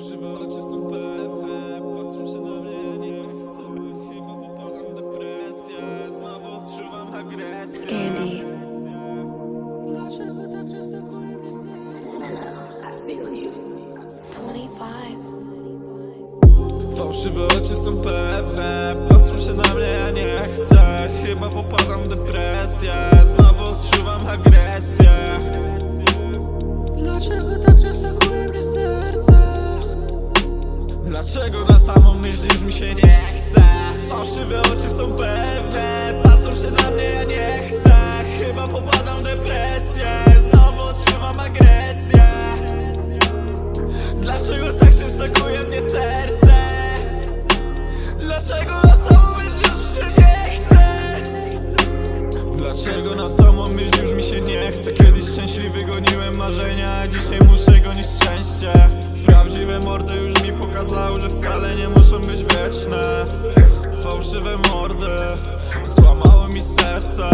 Fałszywe oczy są pewne Patrzą się na mnie, nie chcę Chyba popadam w depresję Znowu odczuwam agresję. Dlaczego tak często kłuje mnie serce? 25. Fałszywe oczy są pewne Patrzą się na mnie, nie chcę Chyba popadam w depresję mi się nie chce? Fałszywe oczy są pewne Patrzą się na mnie, ja nie chcę Chyba popadam depresję Znowu odczuwam agresję Dlaczego tak często kłuje mnie serce? Dlaczego na samą myśl już mi się nie chce? Dlaczego na samą myśl już mi się nie chce? Kiedyś szczęśliwy goniłem marzenia, dzisiaj muszę gonić szczęście Prawdziwe mordy już mi pokazały, że wcale nie muszą być wieczne Fałszywe mordy złamały mi serce.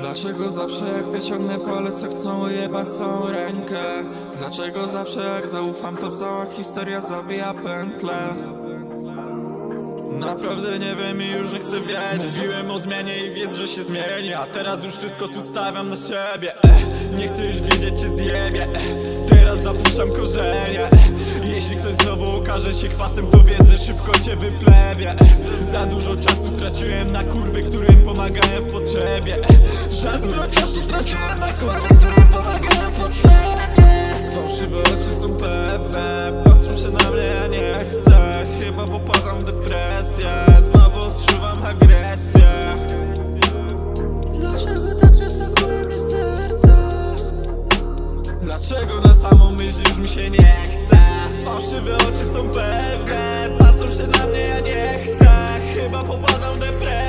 Dlaczego zawsze jak wyciągnę palec chcą ujebać całą rękę? Dlaczego zawsze jak zaufam to cała historia zabija pętlę? Naprawdę nie wiem i już nie chcę wiedzieć. Mówiłem o zmianie i wiedz, że się zmieni. A teraz już wszystko tu stawiam na siebie. Eh, Nie chcę już widzieć cię zjebie. Eh, Teraz zapuszczam korzenie. Eh, Jeśli ktoś okaże się chwastem To wiedz, że szybko cię wyplewię Za dużo czasu straciłem na kurwy, którym pomagałem w potrzebie. Za dużo czasu straciłem na kurwy, którym pomagałem w potrzebie. Fałszywe oczy są pewne Patrzą się na mnie, ja nie chcę Chyba popadam w depresję. Znowu odczuwam agresję. Dlaczego tak często kłuje mnie serce? Dlaczego na samą myśl już mi się nie chce? Fałszywe oczy są pewne. Patrzą się na mnie, ja nie chcę. Chyba popadam w depresję